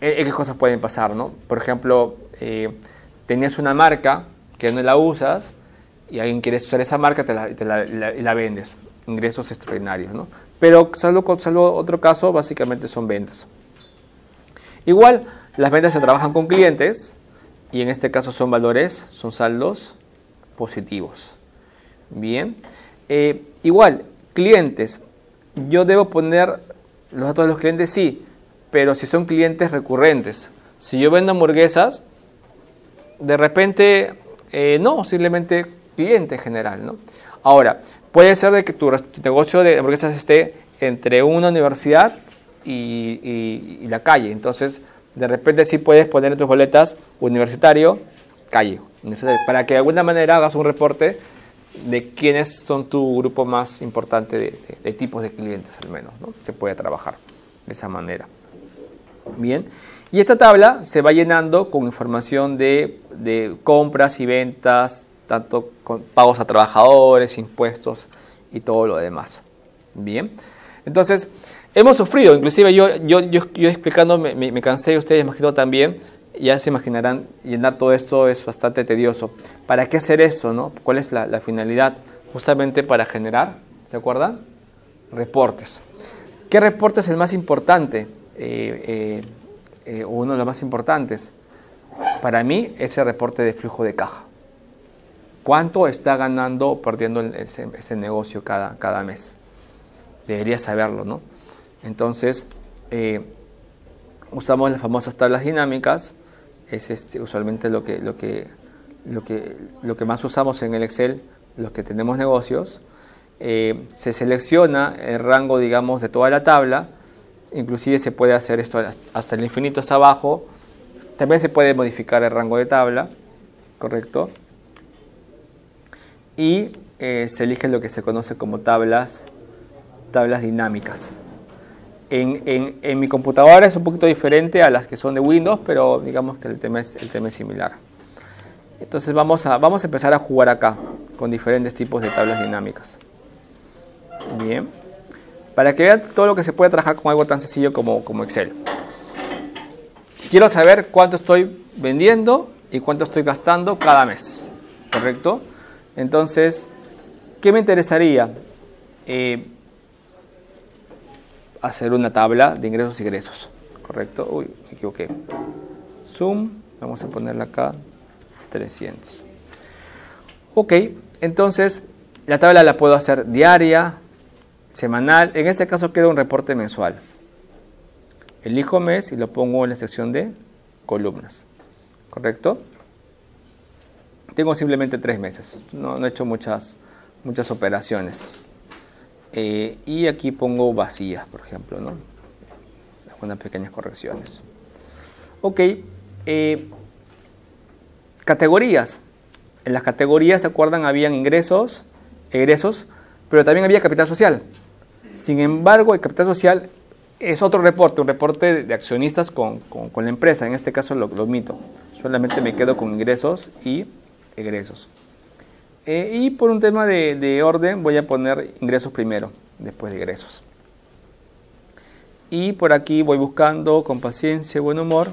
¿qué cosas pueden pasar? ¿no? Por ejemplo, eh, tenías una marca que no la usas y alguien quiere usar esa marca te la, vendes. Ingresos extraordinarios. ¿no? Pero salvo, salvo otro caso, básicamente son ventas. Igual, las ventas se trabajan con clientes y en este caso son valores, son saldos positivos. Bien. Eh, igual, clientes. Yo debo poner los datos de los clientes, sí, pero si son clientes recurrentes. Si yo vendo hamburguesas, de repente, eh, no, simplemente cliente general, ¿no? Ahora, puede ser de que tu, negocio de hamburguesas esté entre una universidad y, la calle. Entonces, de repente sí puedes poner en tus boletas universitario, calle, para que de alguna manera hagas un reporte de quiénes son tu grupo más importante de, tipos de clientes al menos. ¿no? Se puede trabajar de esa manera. Bien, y esta tabla se va llenando con información de, compras y ventas, tanto con pagos a trabajadores, impuestos y todo lo demás. Bien, entonces hemos sufrido, inclusive yo, yo, yo, explicando me, cansé, ustedes imagino también, ya se imaginarán, llenar todo esto es bastante tedioso. ¿Para qué hacer esto? No? ¿Cuál es la, finalidad? Justamente para generar, ¿se acuerdan? Reportes. ¿Qué reporte es el más importante? Eh, eh, eh, uno de los más importantes. Para mí, ese reporte de flujo de caja. ¿Cuánto está ganando o perdiendo ese, negocio cada, cada, mes? Debería saberlo, ¿no? Entonces, usamos las famosas tablas dinámicas es este, usualmente lo que, lo, que, lo, que, lo que más usamos en el Excel, los que tenemos negocios. Eh, se selecciona el rango, digamos, de toda la tabla. Inclusive se puede hacer esto hasta el infinito hasta abajo. También se puede modificar el rango de tabla, ¿correcto? Y eh, se elige lo que se conoce como tablas, tablas dinámicas. En, mi computadora es un poquito diferente a las que son de Windows, pero digamos que el tema es, el tema es similar. Entonces vamos a, vamos a empezar a jugar acá con diferentes tipos de tablas dinámicas. Bien. Para que vean todo lo que se puede trabajar con algo tan sencillo como, como Excel. Quiero saber cuánto estoy vendiendo y cuánto estoy gastando cada mes. ¿Correcto? Entonces, ¿qué me interesaría? Eh, hacer una tabla de ingresos y egresos. ¿Correcto? Uy, me equivoqué. Zoom, vamos a ponerla acá, 300. Ok, entonces la tabla la puedo hacer diaria, semanal. En este caso quiero un reporte mensual. Elijo mes y lo pongo en la sección de columnas. ¿Correcto? Tengo simplemente tres meses. No, he hecho muchas, muchas operaciones. Eh, y aquí pongo vacías, por ejemplo, ¿no? Algunas pequeñas correcciones. Ok, eh, categorías. En las categorías, ¿se acuerdan? Habían ingresos, egresos, pero también había capital social. Sin embargo, el capital social es otro reporte, un reporte de accionistas con, la empresa. En este caso lo, omito. Solamente me quedo con ingresos y egresos. Eh, y por un tema de, orden voy a poner ingresos primero, después de egresos. Y por aquí voy buscando con paciencia buen humor,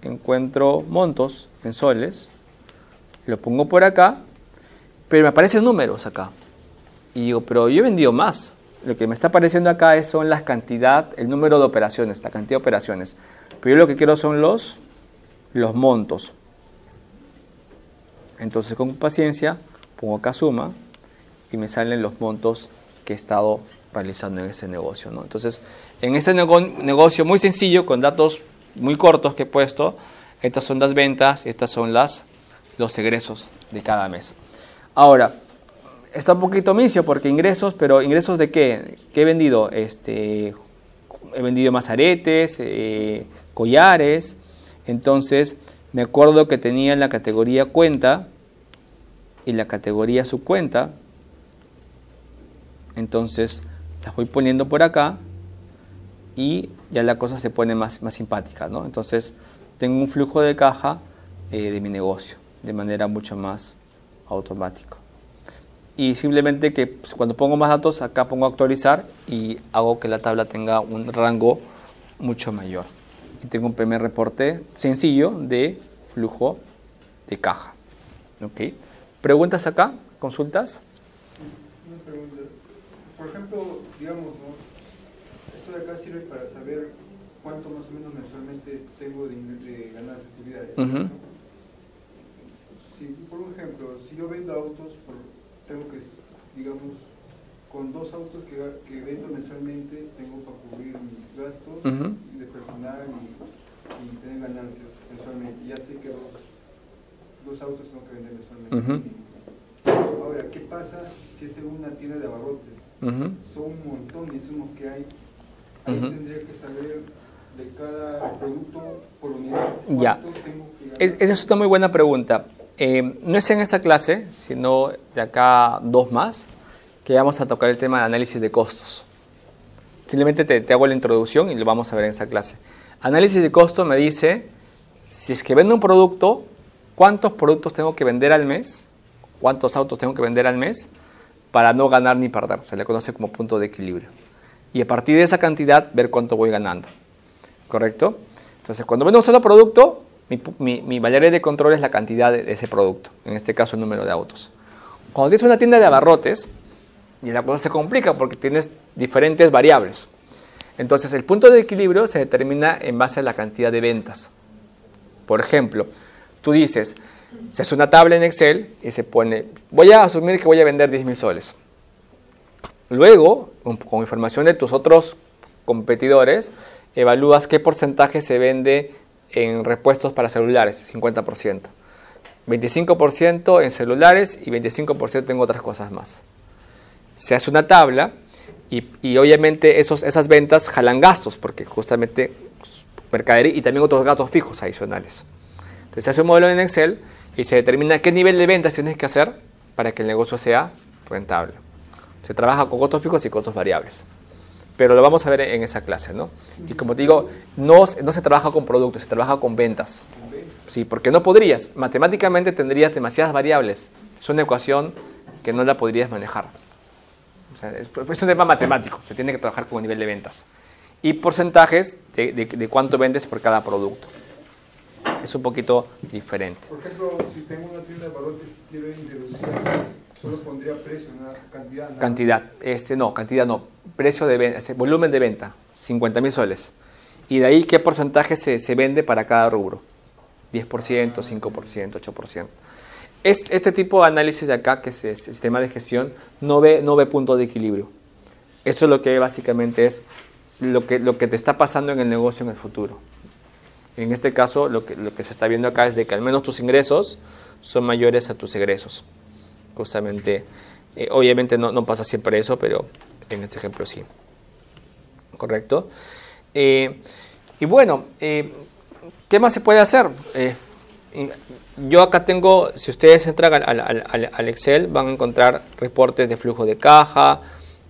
encuentro montos en soles, lo pongo por acá, pero me aparecen números acá. Y digo, pero yo he vendido más. Lo que me está apareciendo acá son las cantidad, el número de operaciones, la cantidad de operaciones. Pero yo lo que quiero son los, los montos. Entonces con paciencia pongo acá suma y me salen los montos que he estado realizando en ese negocio. Entonces, en este negocio muy sencillo, con datos muy cortos que he puesto, estas son las ventas, estas son las, los egresos de cada mes. Ahora, está un poquito misio porque ingresos, pero ingresos de qué? ¿Qué he vendido? Este, he vendido más aretes, eh, collares. Entonces, me acuerdo que tenía en la categoría cuenta y la categoría su cuenta. Entonces las voy poniendo por acá y ya la cosa se pone más, más simpática. ¿no? Entonces tengo un flujo de caja eh, de mi negocio de manera mucho más automática. Y simplemente que pues, cuando pongo más datos, acá pongo actualizar y hago que la tabla tenga un rango mucho mayor. y tengo un primer reporte sencillo de flujo de caja. ¿Ok? ¿Preguntas acá? ¿Consultas? Una pregunta. Por ejemplo, digamos, ¿no? esto de acá sirve para saber cuánto más o menos mensualmente tengo de, de ganancias de utilidades. Ujú. ¿no? Si, por ejemplo, si yo vendo autos, tengo que, digamos, con dos autos que, que vendo mensualmente, tengo para cubrir mis gastos Ujú. de personal y, y tener ganancias mensualmente. Ya sé que dos, dos autos tengo que vender mensualmente. Ahora, ¿qué pasa si es en una tienda de abarrotes? Son un montón de insumos que hay. Ahí tendría que saber de cada producto por unidad. Ya. tengo que. Es- esa es una muy buena pregunta. Eh, no es en esta clase, sino de acá dos más, que vamos a tocar el tema de análisis de costos. Simplemente te, te hago la introducción y lo vamos a ver en esa clase. Análisis de costo me dice, si es que vendo un producto, ¿cuántos productos tengo que vender al mes? ¿Cuántos autos tengo que vender al mes? Para no ganar ni perder. Se le conoce como punto de equilibrio. Y a partir de esa cantidad, ver cuánto voy ganando. ¿Correcto? Entonces, cuando vendo un solo producto, mi, mi, variable de control es la cantidad de, ese producto. En este caso, el número de autos. Cuando tienes una tienda de abarrotes, y la cosa se complica porque tienes diferentes variables. Entonces, el punto de equilibrio se determina en base a la cantidad de ventas. Por ejemplo, tú dices, se hace una tabla en Excel y se pone, voy a asumir que voy a vender 10 mil soles. Luego, con información de tus otros competidores, evalúas qué porcentaje se vende en repuestos para celulares, 50%. 25% en celulares y 25% en otras cosas más. Se hace una tabla y, y obviamente esos, esas ventas jalan gastos, porque justamente mercadería y también otros gastos fijos adicionales. Entonces se hace un modelo en Excel y se determina qué nivel de ventas tienes que hacer para que el negocio sea rentable. Se trabaja con costos fijos y costos variables. Pero lo vamos a ver en esa clase, ¿no? Y como te digo, no, no se trabaja con productos, se trabaja con ventas. Sí, porque no podrías. Matemáticamente tendrías demasiadas variables. Es una ecuación que no la podrías manejar. O sea, es, es un tema matemático, se tiene que trabajar con el nivel de ventas. Y porcentajes de, de- de cuánto vendes por cada producto. Es un poquito diferente. Por ejemplo, si tengo una tienda de abarrotes y quiero introducir, solo pondría precio, una cantidad. Cantidad, este no, cantidad no, precio de venta, volumen de venta, 50 mil soles. Y de ahí qué porcentaje se, se vende para cada rubro. 10%, 5%, 8%. Es- Este tipo de análisis de acá, que es el sistema de gestión, no ve, no ve punto de equilibrio. Esto es lo que básicamente es lo que, lo que te está pasando en el negocio en el futuro. En este caso, lo que, lo que se está viendo acá es de que al menos tus ingresos son mayores a tus egresos. Justamente, eh, obviamente no, no pasa siempre eso, pero en este ejemplo sí. ¿Correcto? Eh, y bueno, eh, ¿qué más se puede hacer? Eh, yo acá tengo, si ustedes entran al, al- al- Excel, van a encontrar reportes de flujo de caja,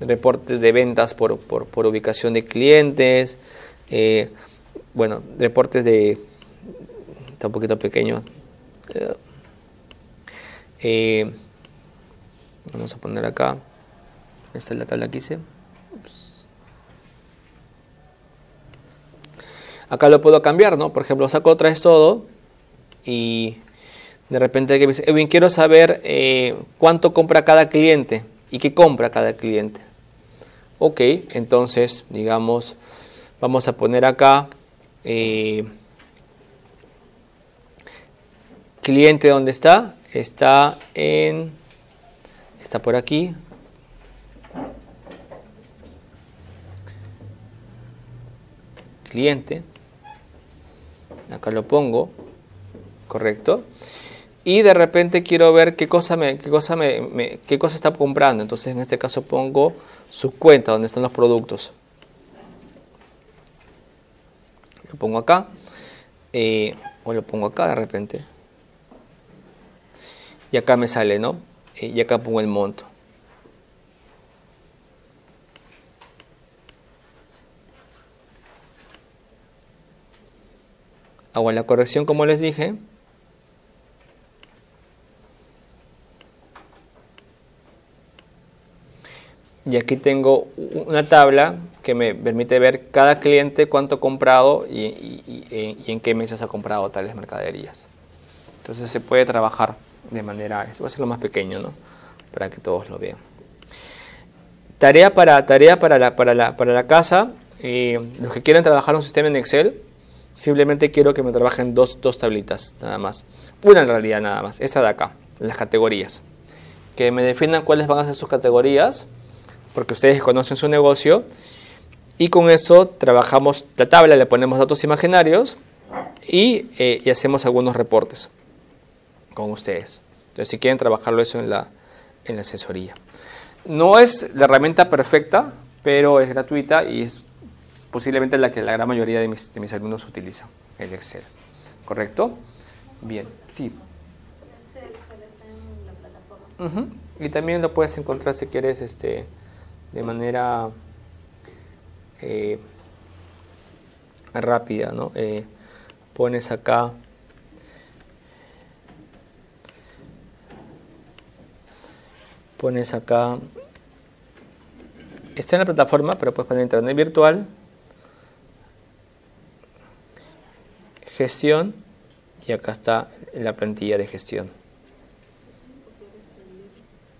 reportes de ventas por, por- por ubicación de clientes, bueno, reportes de... Está un poquito pequeño. Vamos a poner acá. Esta es la tabla que hice. Acá lo puedo cambiar, ¿no? Por ejemplo, saco otra vez todo y de repente Edwin, quiero saber eh, cuánto compra cada cliente y qué compra cada cliente. Ok, entonces, digamos, vamos a poner acá eh, cliente, ¿dónde está? Está en, está por aquí. Cliente. Acá lo pongo, correcto. Y de repente quiero ver qué cosa me, qué cosa me, qué cosa está comprando. Entonces en este caso pongo su cuenta donde están los productos. Lo pongo acá. eh, o lo pongo acá de repente. Y acá me sale, ¿no? Eh, y acá pongo el monto. Hago la corrección como les dije. y aquí tengo una tabla que me permite ver cada cliente cuánto ha comprado y, en qué meses ha comprado tales mercaderías. Entonces se puede trabajar de manera, va a ser lo más pequeño, ¿no? Para que todos lo vean. Tarea para, tarea para, la, para, la, para la casa, eh, los que quieran trabajar un sistema en Excel, simplemente quiero que me trabajen dos, dos tablitas, nada más. Una en realidad nada más, esa de acá, las categorías. Que me definan cuáles van a ser sus categorías porque ustedes conocen su negocio, y con eso trabajamos la tabla, le ponemos datos imaginarios eh, y, hacemos algunos reportes con ustedes. Entonces, si quieren trabajarlo eso en la, en la asesoría. No es la herramienta perfecta, pero es gratuita y es posiblemente la que la gran mayoría de mis, alumnos utilizan, el Excel. ¿Correcto? Bien, sí. Y también lo puedes encontrar si quieres este, de manera eh, rápida, ¿no? Eh, pones acá pones acá está en la plataforma pero puedes poner internet virtual gestión y acá está la plantilla de gestión.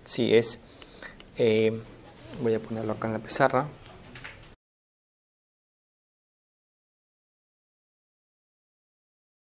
Sí es eh, voy a ponerlo acá en la pizarra